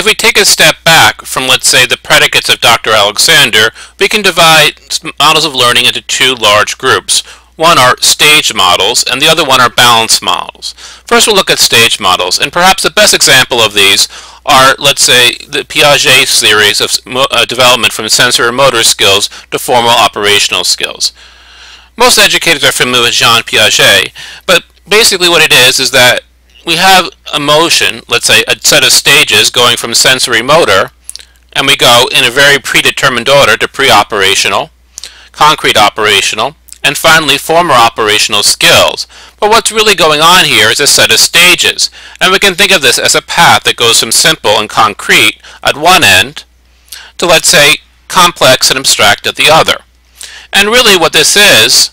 if we take a step back from, let's say, the predicates of Dr. Alexander, we can divide models of learning into two large groups. One are stage models, and the other one are balance models. First, we'll look at stage models, and perhaps the best example of these are, let's say, the Piaget series of uh, development from sensory motor skills to formal operational skills. Most educators are familiar with Jean Piaget, but basically what it is is that we have a motion, let's say a set of stages going from sensory motor, and we go in a very predetermined order to pre-operational, concrete operational, and finally formal operational skills. But what's really going on here is a set of stages, and we can think of this as a path that goes from simple and concrete at one end to let's say complex and abstract at the other. And really what this is,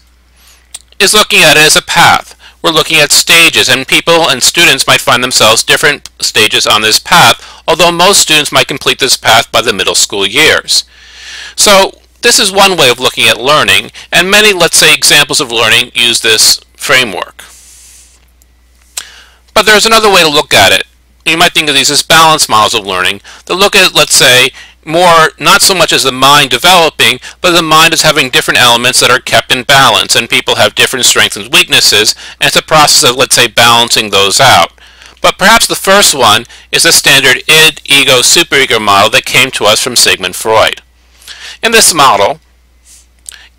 is looking at it as a path we're looking at stages, and people and students might find themselves different stages on this path, although most students might complete this path by the middle school years. So this is one way of looking at learning, and many, let's say, examples of learning use this framework. But there's another way to look at it. You might think of these as balanced models of learning that look at, let's say, more not so much as the mind developing, but the mind is having different elements that are kept in balance, and people have different strengths and weaknesses, and it's a process of, let's say, balancing those out. But perhaps the first one is the standard id, ego, superego model that came to us from Sigmund Freud. In this model,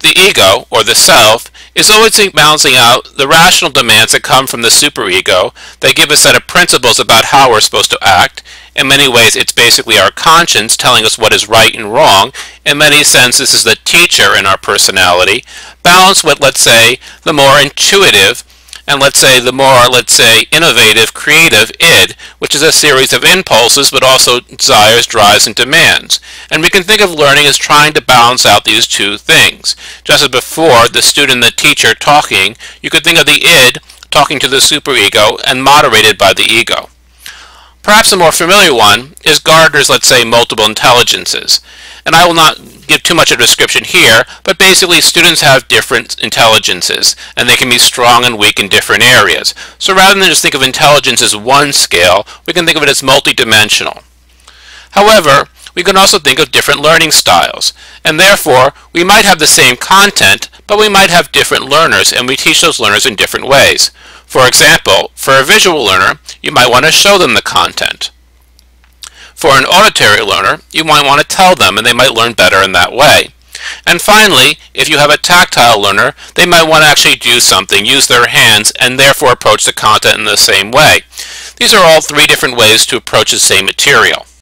the ego, or the self, is always balancing out the rational demands that come from the superego that give a set of principles about how we're supposed to act. In many ways, it's basically our conscience telling us what is right and wrong. In many senses, this is the teacher in our personality, balanced with, let's say, the more intuitive and let's say the more, let's say, innovative, creative id, which is a series of impulses but also desires, drives, and demands. And we can think of learning as trying to balance out these two things. Just as before, the student and the teacher talking, you could think of the id talking to the superego and moderated by the ego. Perhaps a more familiar one is Gardner's, let's say, multiple intelligences. And I will not give too much of a description here, but basically students have different intelligences, and they can be strong and weak in different areas. So rather than just think of intelligence as one scale, we can think of it as multidimensional. However, we can also think of different learning styles, and therefore we might have the same content, but we might have different learners, and we teach those learners in different ways. For example, for a visual learner, you might want to show them the content. For an auditory learner, you might want to tell them and they might learn better in that way. And finally, if you have a tactile learner, they might want to actually do something, use their hands, and therefore approach the content in the same way. These are all three different ways to approach the same material.